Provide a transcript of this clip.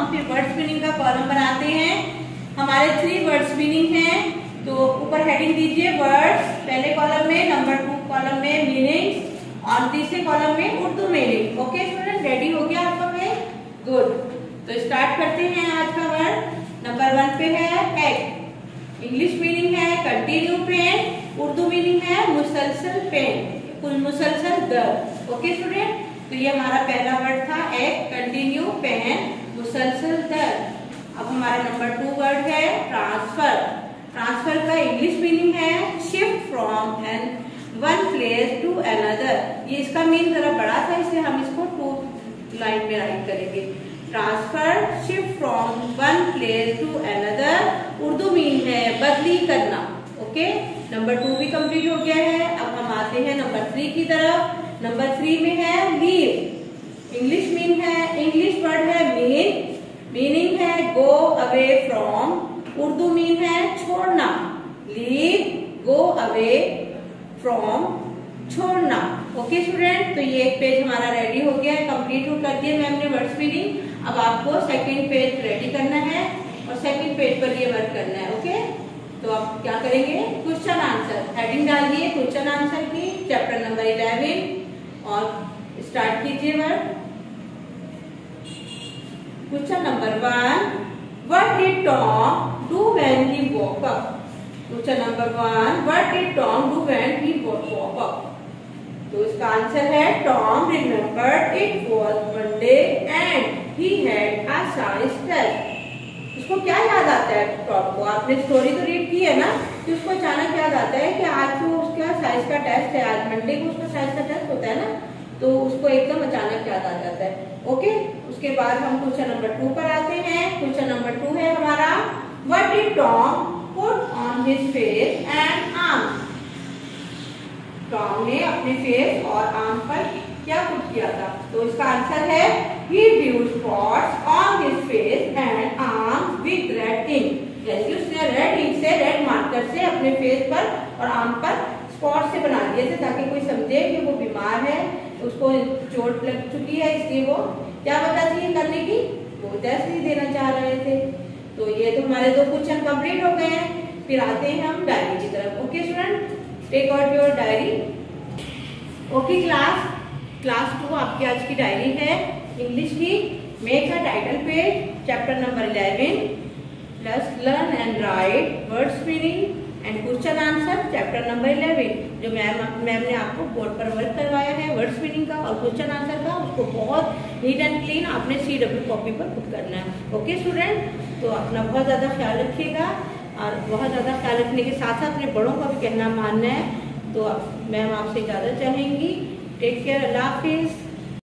हम फिर words meaning का कॉलम बनाते हैं। हमारे थ्री वर्ड्स मीनिंग हैं। तो ऊपर हेडिंग दीजिए वर्ड्स पहले कॉलम में नंबर टू कॉलम में मीनिंग और तीसरे कॉलम में Urdu meaning okay student ready हो गया आपका में? गुड तो स्टार्ट करते हैं आज का वर्ड नंबर वन पे है एग इंग्लिश मीनिंग है कंटिन्यू पेन उर्दू मीनिंग है मुसलसल पेन मुसलसल दर्द ओके स्टूडेंट तो ये हमारा पहला वर्ड था एक कंटिन्यू पेन हमारा नंबर टू वर्ड है ट्रांसफ़र। ट्रांसफ़र का इंग्लिश मीनिंग है shift from an one place to another. ये इसका मीन जरा बड़ा था इसलिए हम इसको टू लाइन में राइट करेंगे। Transfer shift from one place to another, Urdu mean है बदली करना ओके नंबर टू भी कंप्लीट हो गया है, अब हम आते हैं नंबर थ्री की तरफ़। नंबर थ्री में है लीव इंग्लिश मीन है इंग्लिश वर्ड है मीनिंग है go away from Urdu mean है, छोड़ना. लीव गो अवे फ्रॉम छोड़ना. ओके स्टूडेंट तो ये एक पेज हमारा रेडी हो गया है कंप्लीट कर दिया मैम ने वर्ड्स मीनिंग अब आपको सेकंड पेज रेडी करना है और सेकंड पेज पर ये वर्क करना है ओके तो आप क्या करेंगे? क्वेश्चन आंसर हेडिंग डाल दिए क्वेश्चन आंसर की चैप्टर नंबर इलेवन और स्टार्ट कीजिए word question number one what did Tom do when he walk up question number one what did Tom do when he walk up तो इसका answer है Tom remembered it was Monday and he had a science test उसको क्या याद आता है Tom को? आपने स्टोरी तो रीड की है ना? कि उसको अचानक याद आता है कि आज तो उसका साइंस का टेस्ट है, आज मंडे को उसका साइंस का टेस्ट होता है ना? तो उसको एकदम अचानक याद आ जाता है। ओके उसके बाद हम क्वेश्चन नंबर टू पर आते हैं। क्वेश्चन नंबर टू है हमारा what did Tom put on his face and arm Tom ने अपने फेस और आर्म पर क्या पुट किया था? तो इसका आंसर है he drew spots on his face and arm with red ink यानी उसने रेड इंक से रेड मार्कर से अपने फेस पर और आर्म पर स्पॉट से बना दिए थे, ताकि कोई समझे कि वो बीमार है उसको चोट लग चुकी है इसलिए वो। क्या वजह थी करने की? वो टेस्ट नहीं देना चाह रहे थे। तो ये तो हमारे दो क्वेश्चन कंप्लीट हो गए हैं। फिर आते हैं हम डायरी की तरफ़। Okay student take out your diary okay class class two आपकी आज की डायरी है इंग्लिश की। Make a title page chapter number eleven plus learn and write words meaning and question answer chapter number eleven जो ma'am ma'am ने आपको board पर work करवाया है वर्ड्स मीनिंग का और क्वेश्चन आंसर का, उसको बहुत नीट एंड क्लीन आपने सी डब्ल्यू कॉपी पर पुट करना है। ओके स्टूडेंट तो अपना बहुत ज़्यादा ख्याल रखिएगा और बहुत ज़्यादा ख्याल रखने के साथ साथ अपने बड़ों का भी कहना मानना है। तो मैम आपसे इजाज़त चाहेंगी। टेक केयर अल्लाह हाफिज़